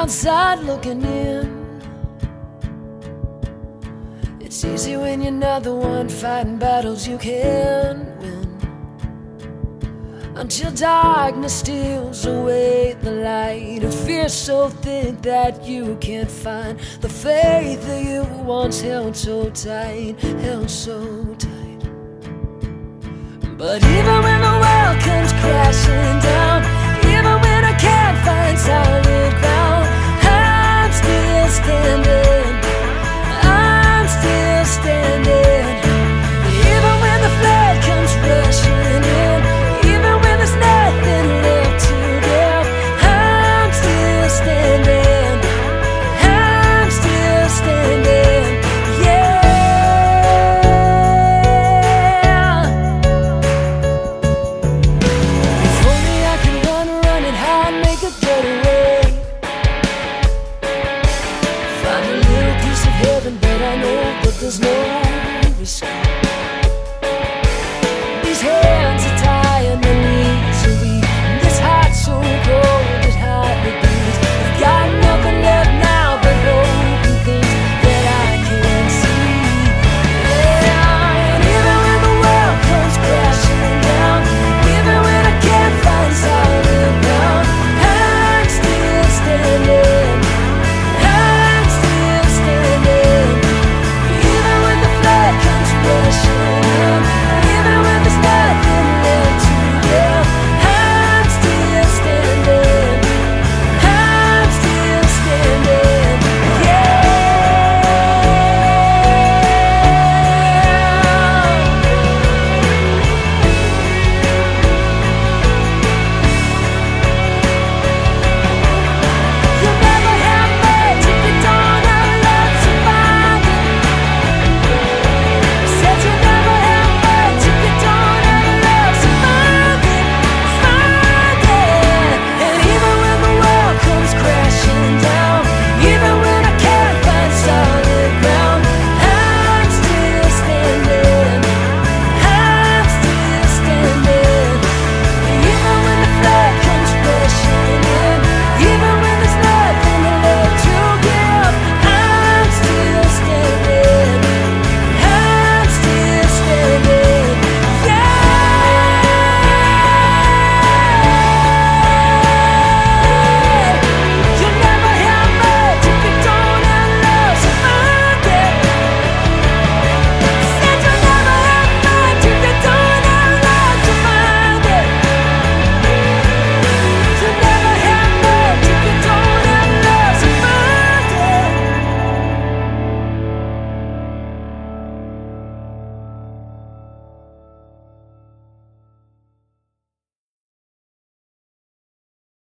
outside looking in. It's easy when you're not the one fighting battles you can win. Until darkness steals away the light and fear so thick that you can't find the faith that you once held so tight, held so tight. But even when the world comes crashing down, solid ground, there's no escape.